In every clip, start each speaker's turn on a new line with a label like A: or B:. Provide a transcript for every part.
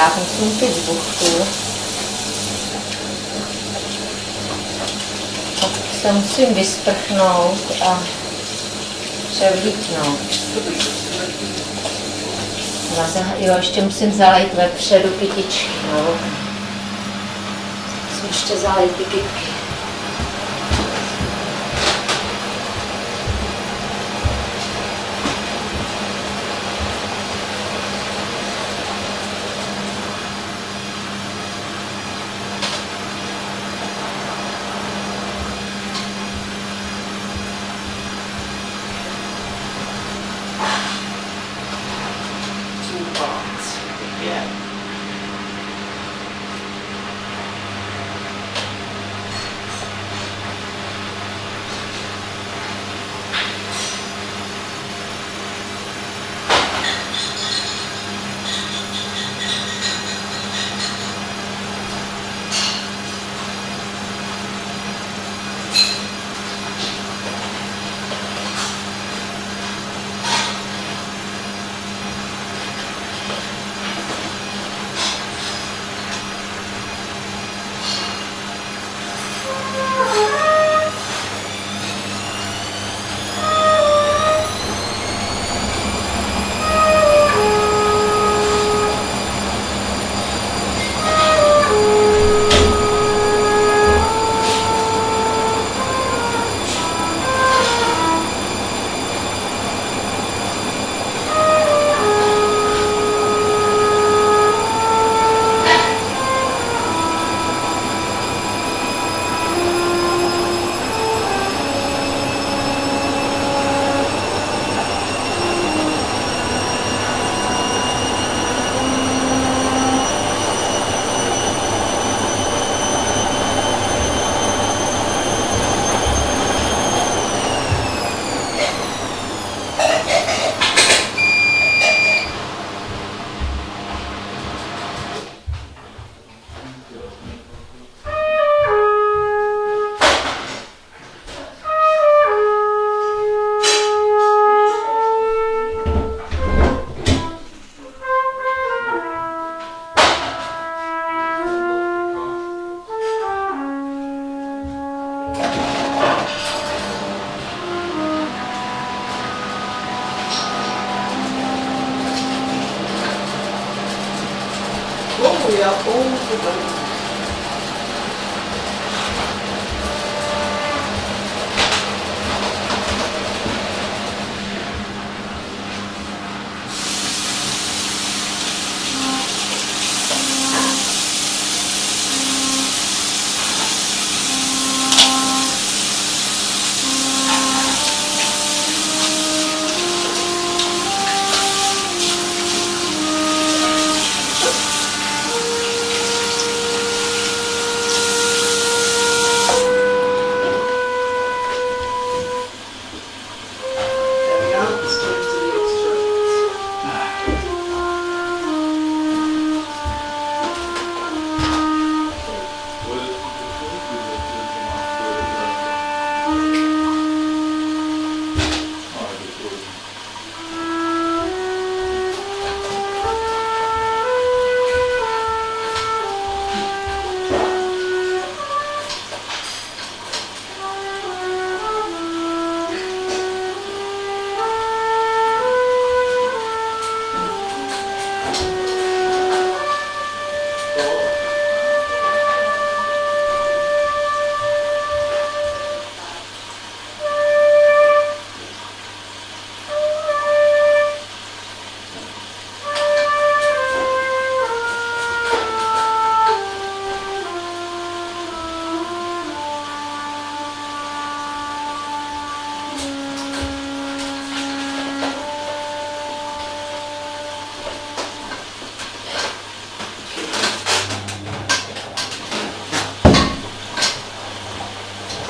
A: Já musím tu buchtu. Pak se musím vysprchnout a převlíknout. Jo, ještě musím zalejt vepředu kytičky. No. Musím ještě zalejt ty kytky.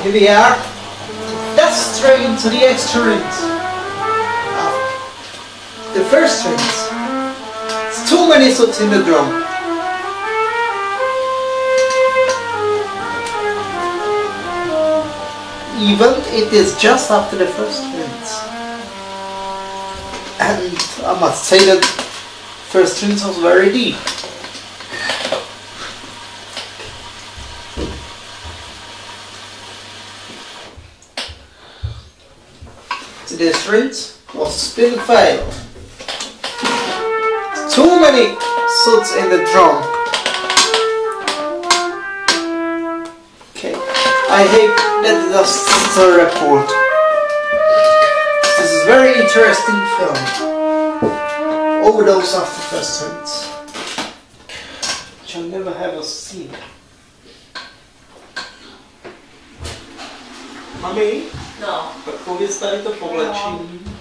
B: Here we are. That's string to the X strings. The first strings. It's too many suds in the drum. Even it is just after the first strings. And I must say that first strings was very deep. The streets was still fail. Too many suds in the drum. Okay, I hate that that's the report. This is very interesting film. Overdose after first hits. Which I'll never have seen. Mami,
A: No.
B: tak pověz tady to povlečení. Miał.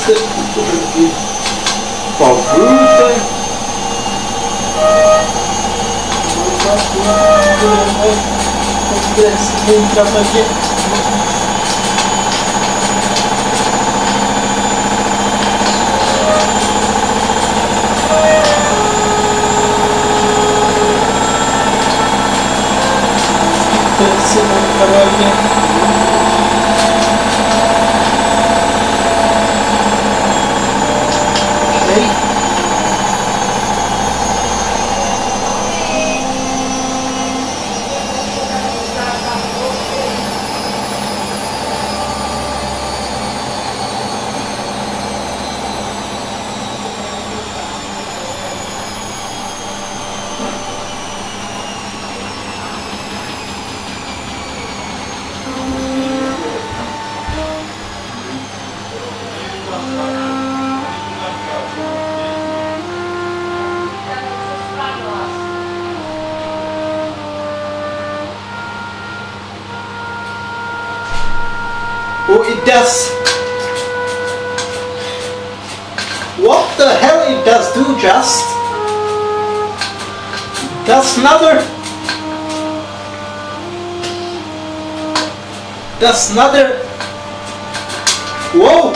B: fruta, sobretudo pó fruta. Gracinha extravagante. Esse não para alguém. Does another... Whoa!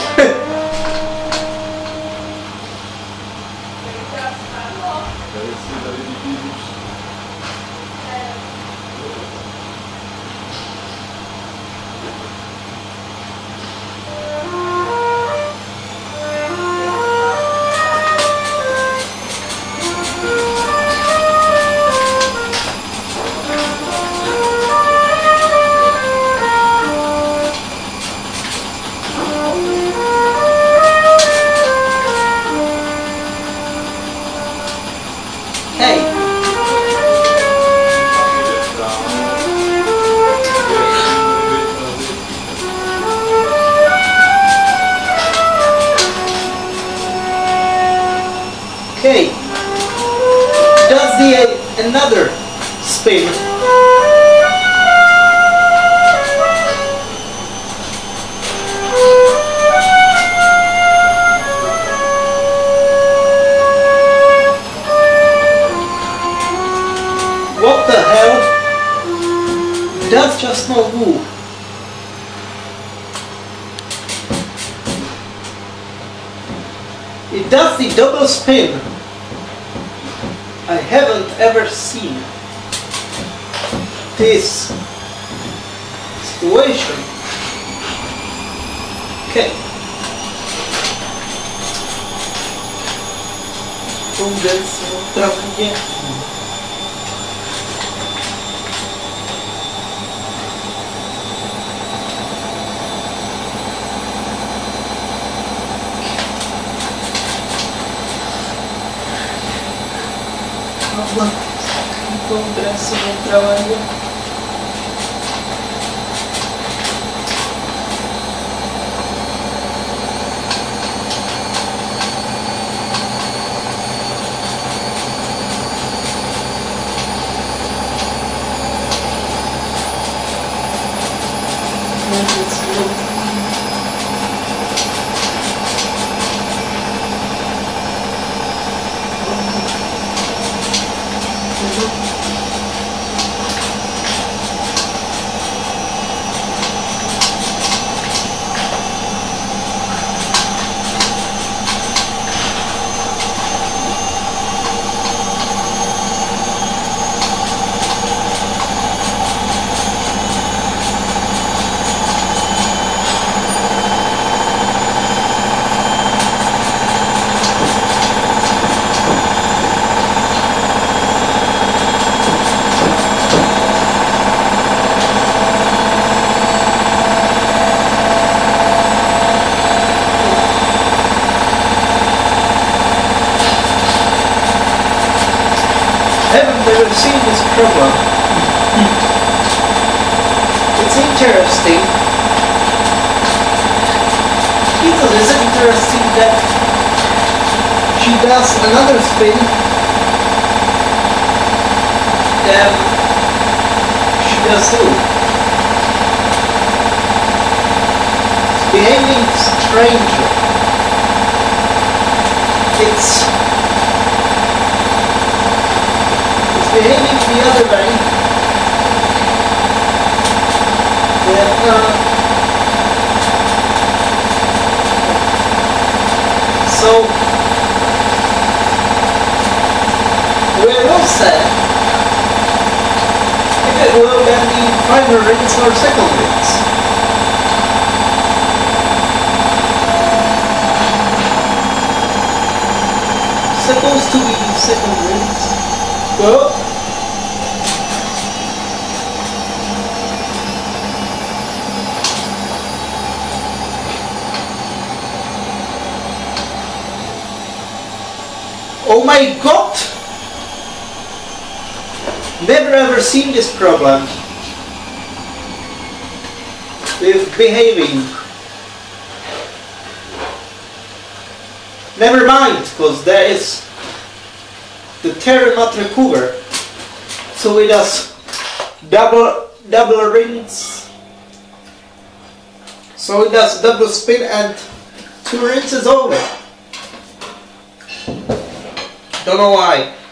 B: isso, não troca ninguém. Encontrar-se no trabalho. Problem. It's interesting. It is interesting that she does another spin, then she does too. It's behaving strangely. It's it's behaving the other way. Yeah, uh, so we will say if it will then be primary rinse or second rinse. Supposed to be second rinse. Well, Oh my god! Never ever seen this problem with behaving. Never mind, because there is the terror not recover. So it does double double rinse. So it does double spin and two is over. Don't know why.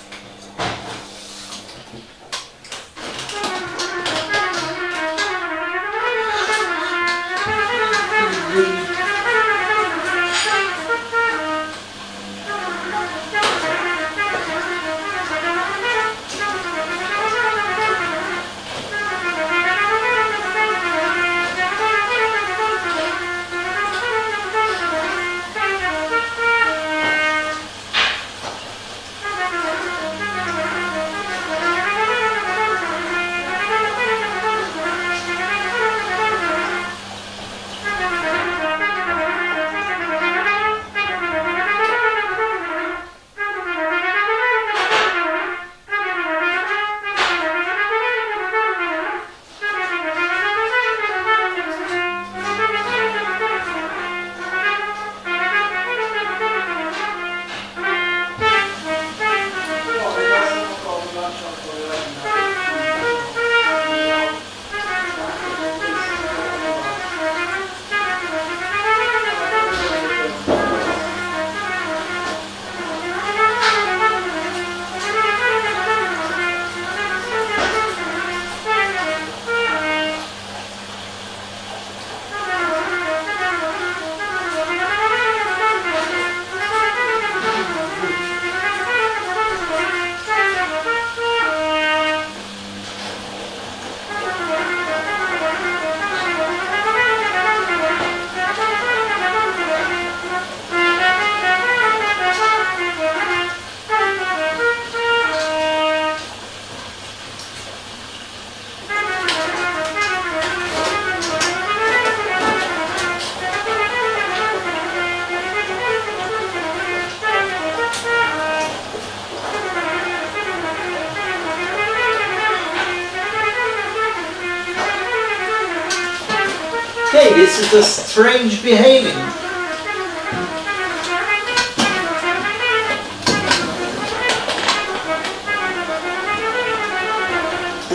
B: Strange behaving.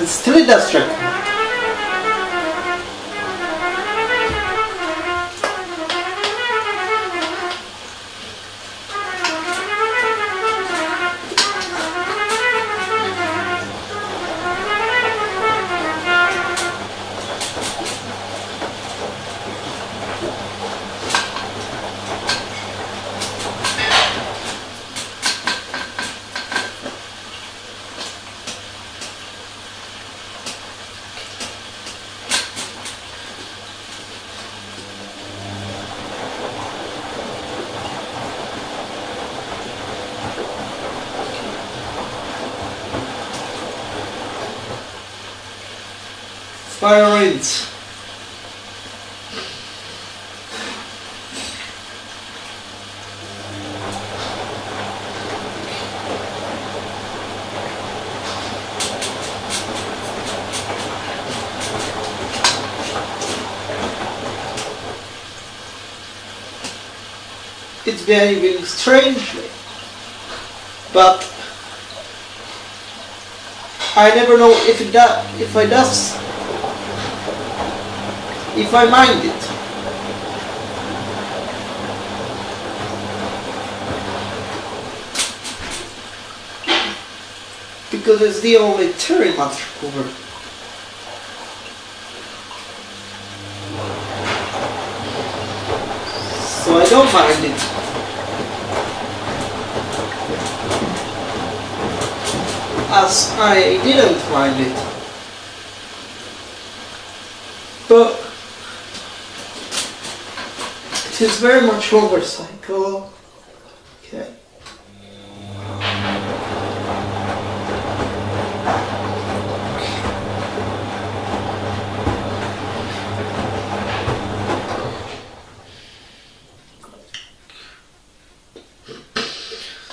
B: It's still industrial. Spirals. It's behaving strangely. but I never know if it does, if I does, if I mind it. Because it's the only Terry master cover. So I don't mind it. As I didn't mind it. But it is very much overcycle. Okay.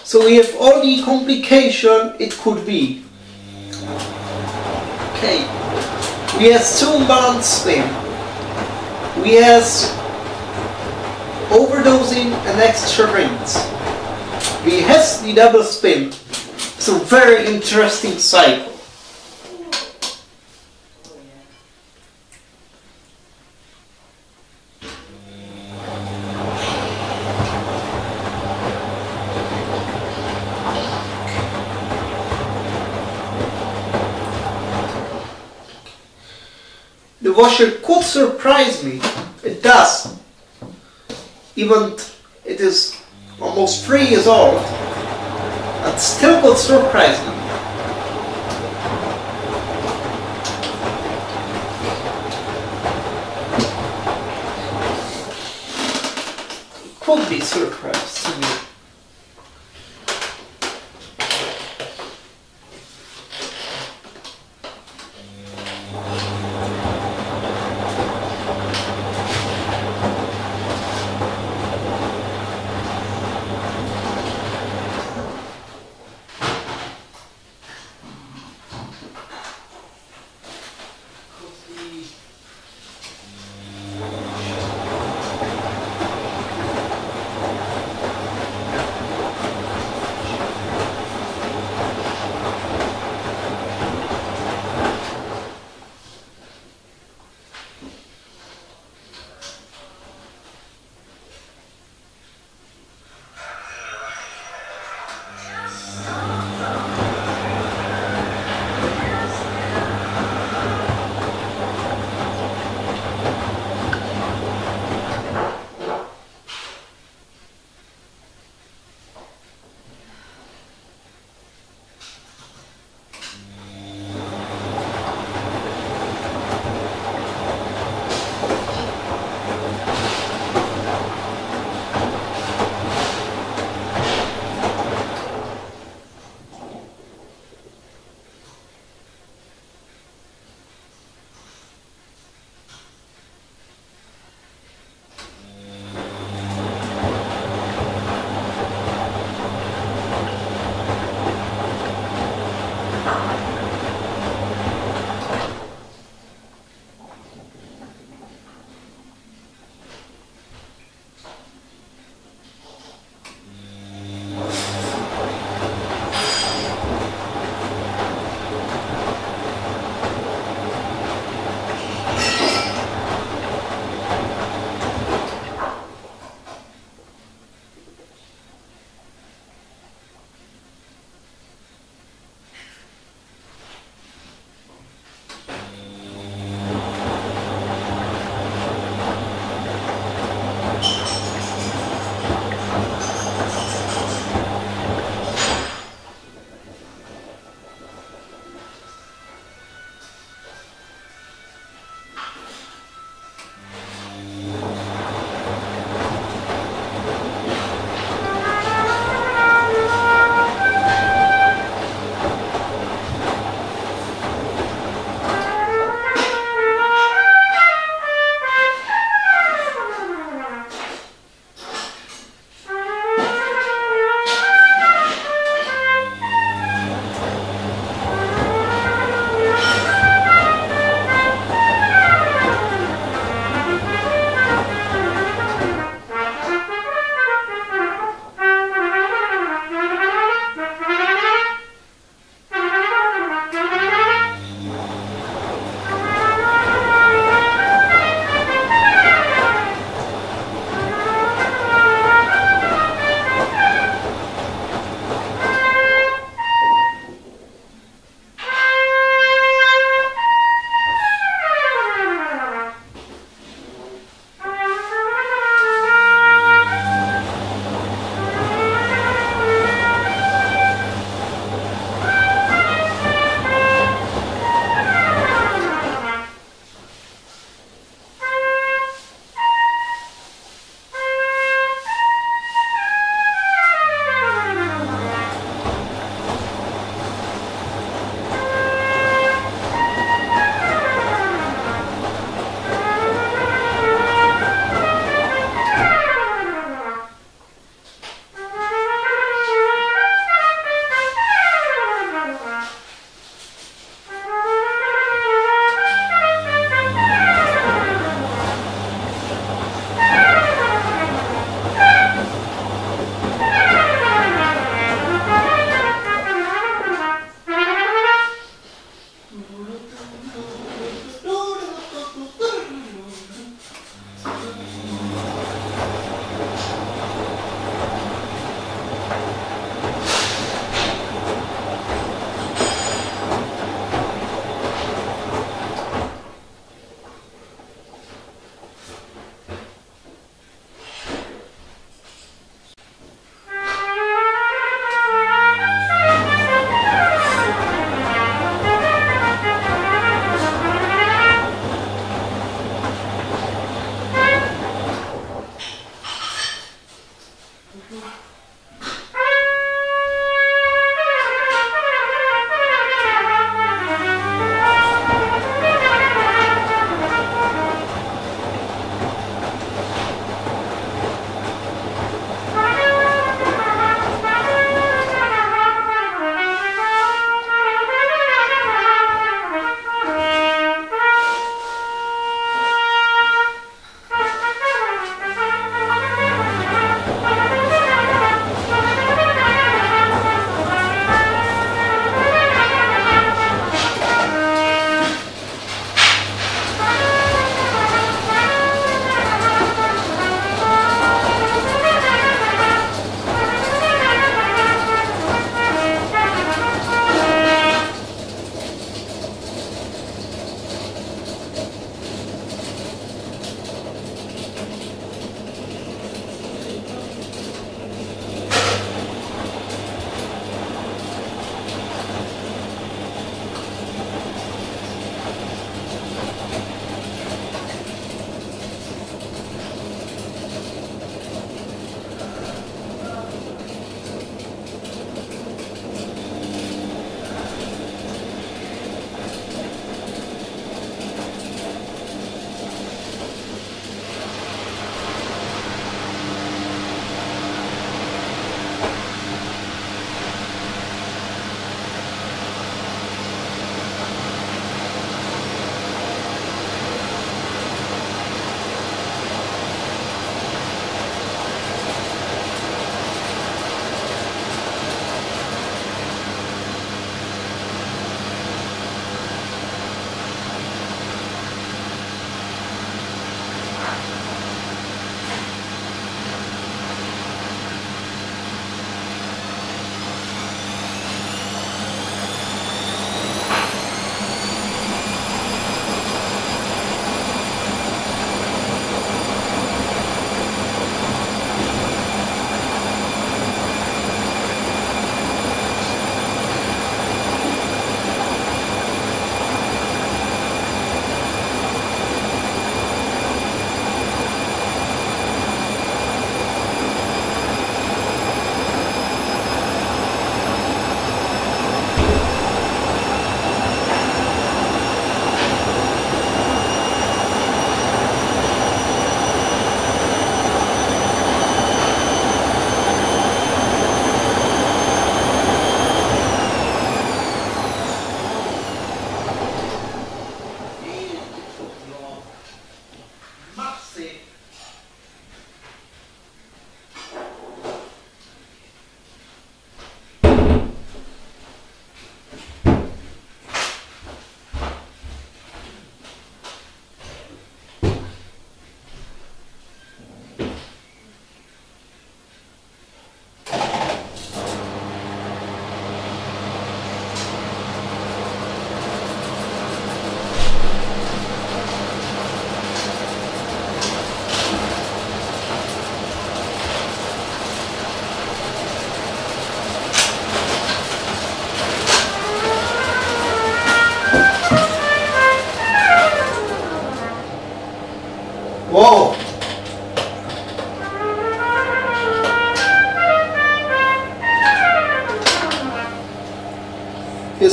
B: So we have all the complication it could be. Okay. We have two unbalanced spin. We have overdosing and extra rinse. We have the double spin. It's a very interesting cycle. The washer could surprise me. It does. Even it is almost three years old. It still could surprise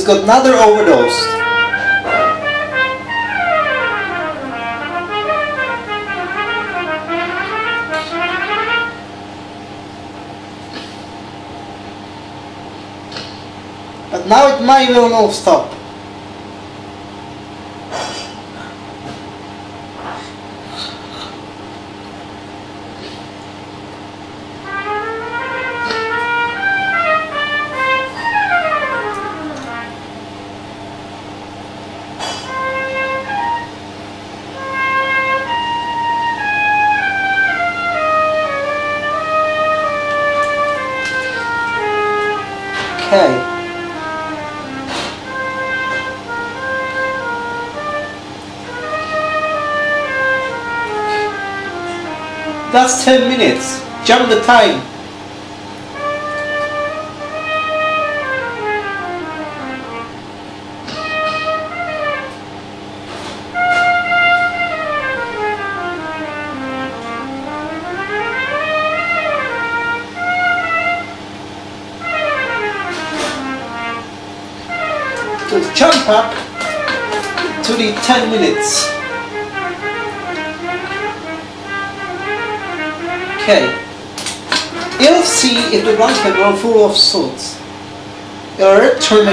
B: He's got another overdose. But now it might will not stop. That's 10 minutes. Jump the time. Jump up to the 10 minutes. Okay. You'll see if the blanket are full of salt. Or turn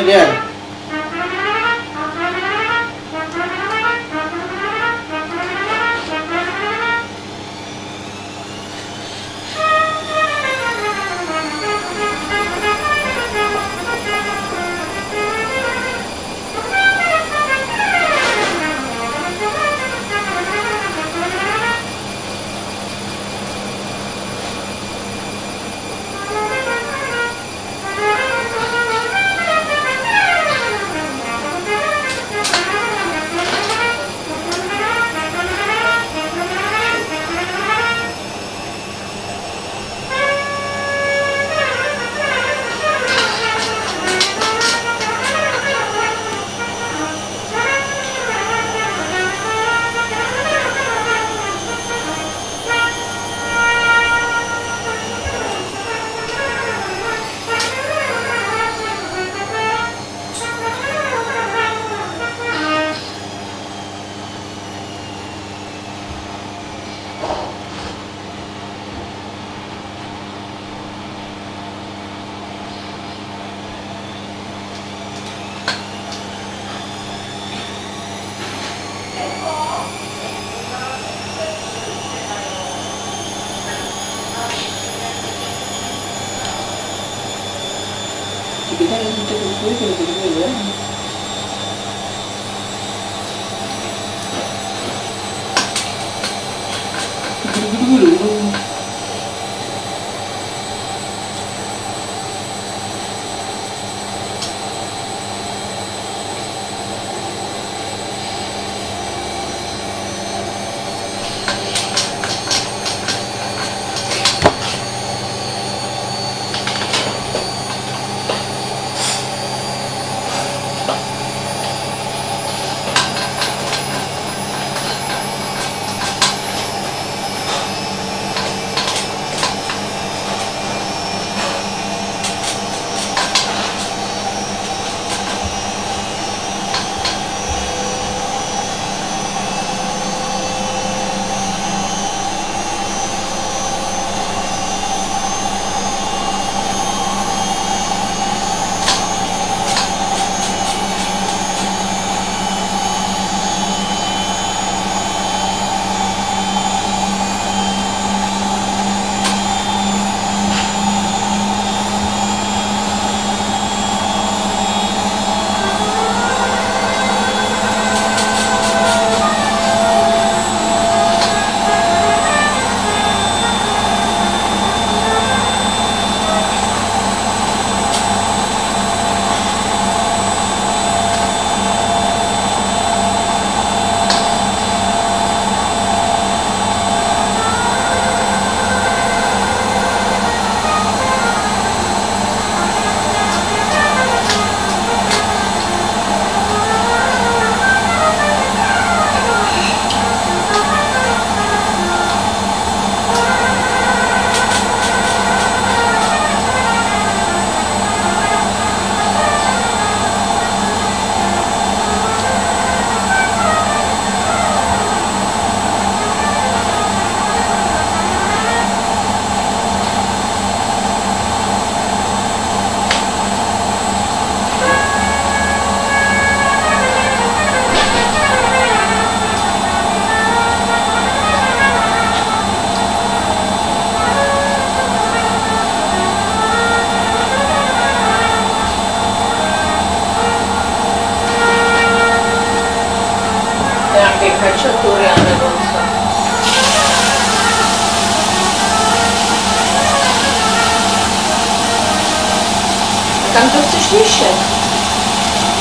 A: chceš věšet?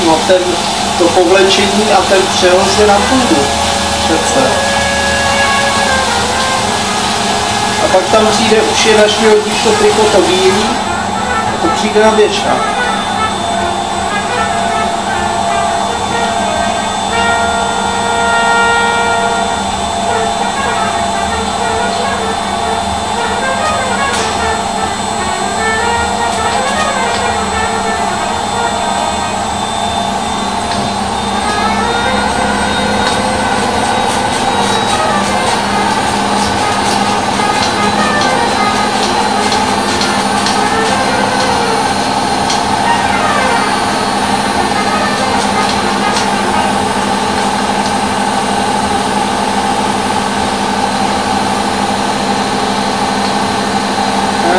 B: No ten, to povlečení a ten přehoz je na půdu. Přece. A pak tam přijde už je, až mi hodíš to triko to bílý, a to přijde na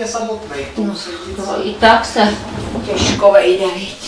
B: je
A: samotný.
B: No, no i tak se těžko vejde,
A: víc.